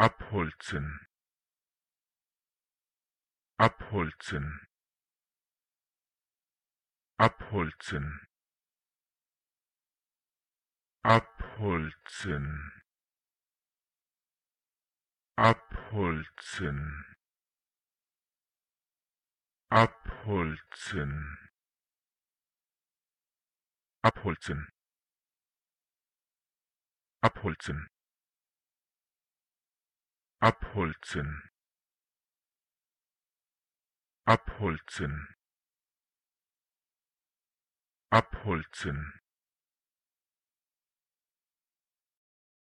abholzen. Abholzen. Abholzen. Abholzen. Abholzen. Abholzen. Abholzen. Abholzen abholzen. Abholzen. Abholzen